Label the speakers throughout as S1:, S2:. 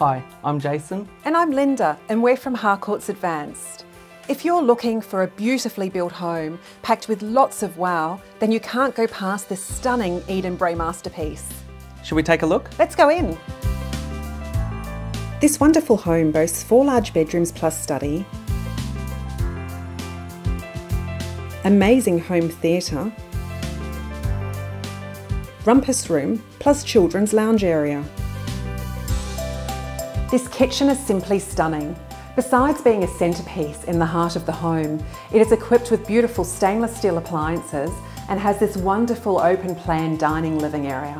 S1: Hi, I'm Jason.
S2: And I'm Linda, and we're from Harcourts Advanced. If you're looking for a beautifully built home packed with lots of wow, then you can't go past this stunning Eden Brae masterpiece.
S1: Should we take a look?
S2: Let's go in. This wonderful home boasts four large bedrooms plus study, amazing home theatre, rumpus room plus children's lounge area. This kitchen is simply stunning. Besides being a centrepiece in the heart of the home, it is equipped with beautiful stainless steel appliances and has this wonderful open plan dining living area.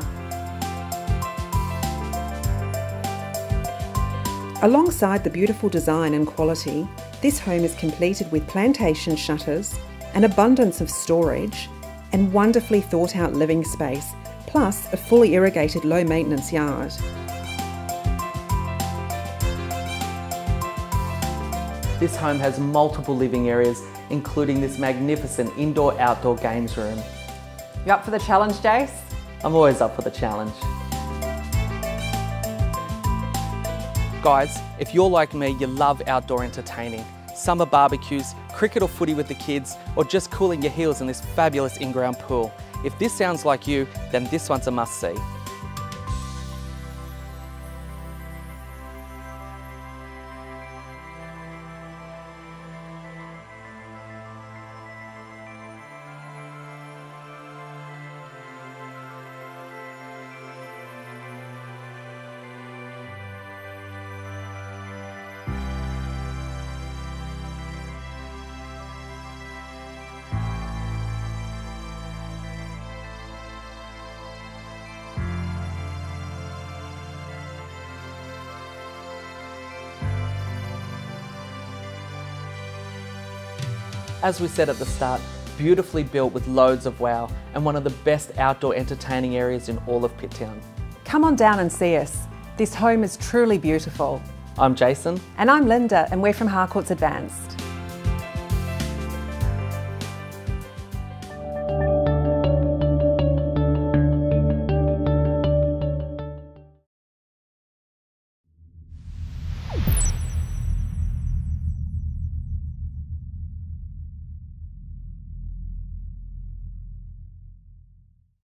S2: Alongside the beautiful design and quality, this home is completed with plantation shutters, an abundance of storage, and wonderfully thought out living space, plus a fully irrigated low maintenance yard.
S1: This home has multiple living areas, including this magnificent indoor-outdoor games room.
S2: You up for the challenge, Jace?
S1: I'm always up for the challenge. Guys, if you're like me, you love outdoor entertaining. Summer barbecues, cricket or footy with the kids, or just cooling your heels in this fabulous in-ground pool. If this sounds like you, then this one's a must-see. As we said at the start, beautifully built with loads of wow and one of the best outdoor entertaining areas in all of Pitt Town.
S2: Come on down and see us. This home is truly beautiful.
S1: I'm Jason.
S2: And I'm Linda, and we're from Harcourts Advanced.